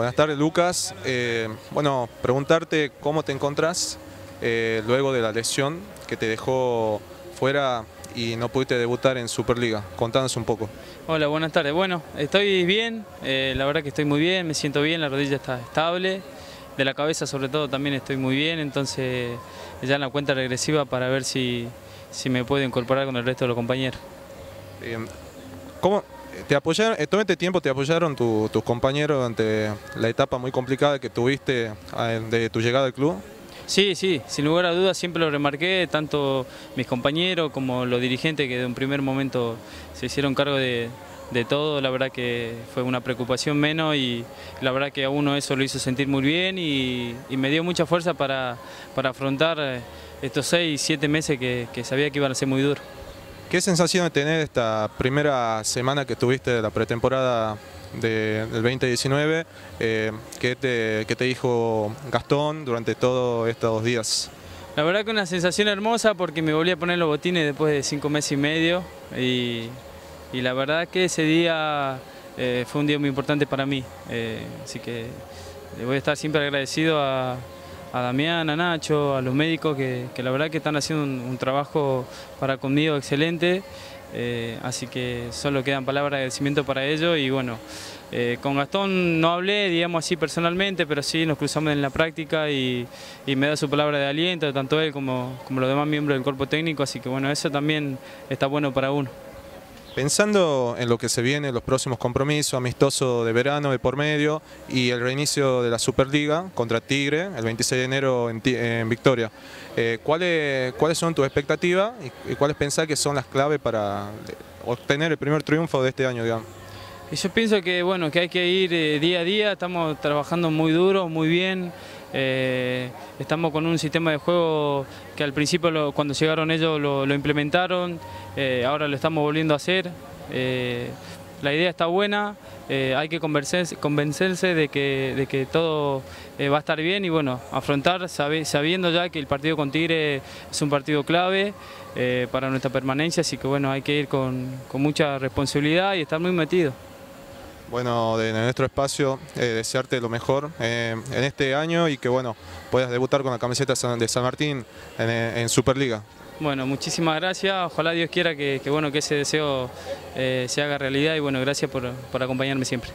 Buenas tardes, Lucas. Eh, bueno, preguntarte cómo te encontrás eh, luego de la lesión que te dejó fuera y no pudiste debutar en Superliga. Contanos un poco. Hola, buenas tardes. Bueno, estoy bien, eh, la verdad que estoy muy bien, me siento bien, la rodilla está estable, de la cabeza sobre todo también estoy muy bien, entonces ya en la cuenta regresiva para ver si, si me puedo incorporar con el resto de los compañeros. ¿Cómo, te apoyaron, eh, todo este tiempo te apoyaron tus compañeros durante la etapa muy complicada que tuviste ah, de tu llegada al club? Sí, sí, sin lugar a dudas siempre lo remarqué, tanto mis compañeros como los dirigentes que de un primer momento se hicieron cargo de, todo, la verdad que fue una preocupación menos y la verdad que a uno eso lo hizo sentir muy bien y, me dio mucha fuerza para, afrontar eh, estos seis, siete meses que, que sabía que iban a ser muy duros. ¿Qué sensación de tener esta primera semana que tuviste de la pretemporada del 2019? Eh, ¿qué, te, dijo Gastón durante todos estos días? La verdad que una sensación hermosa porque me volví a poner los botines después de cinco meses y medio y, la verdad que ese día eh, fue un día muy importante para mí. Eh, así que voy a estar siempre agradecido a, a Damián, a Nacho, a los médicos que, la verdad que están haciendo un, trabajo para conmigo excelente, eh, así que solo quedan palabras de agradecimiento para ellos y bueno, eh, con Gastón no hablé, digamos así personalmente, pero sí nos cruzamos en la práctica y, me da su palabra de aliento, tanto él como, como los demás miembros del cuerpo técnico, así que bueno, eso también está bueno para uno. Pensando en lo que se viene, los próximos compromisos, amistoso de verano de por medio y el reinicio de la Superliga contra Tigre el 26 de enero en, Victoria, eh, ¿cuáles, ¿cuáles son tus expectativas y, cuáles pensás que son las claves para obtener el primer triunfo de este año? Digamos? Yo pienso que, bueno, que hay que ir eh, día a día, estamos trabajando muy duro, muy bien. Eh, estamos con un sistema de juego que al principio cuando llegaron ellos lo, implementaron, eh, ahora lo estamos volviendo a hacer. Eh, la idea está buena, hay que convencerse, de, que, de que todo va a estar bien y bueno, afrontar sabiendo ya que el partido con Tigre es un partido clave para nuestra permanencia, así que bueno, hay que ir con, con mucha responsabilidad y estar muy metido bueno, de nuestro espacio, eh, desearte lo mejor eh, en este año y que bueno puedas debutar con la camiseta de San Martín en, Superliga. Bueno, muchísimas gracias, ojalá Dios quiera que, bueno, que ese deseo eh, se haga realidad y bueno, gracias por acompañarme siempre.